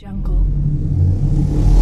Jungle.